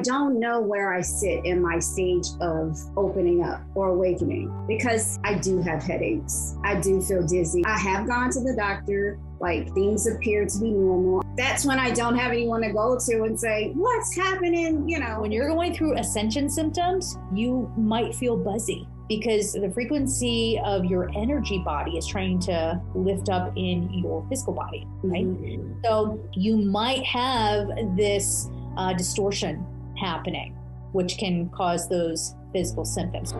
don't know where I sit in my stage of opening up or awakening because I do have headaches. I do feel dizzy. I have gone to the doctor, like things appear to be normal. That's when I don't have anyone to go to and say, What's happening? You know, when you're going through ascension symptoms, you might feel buzzy because the frequency of your energy body is trying to lift up in your physical body, right? Mm-hmm. So you might have this uh, distortion happening, which can cause those physical symptoms.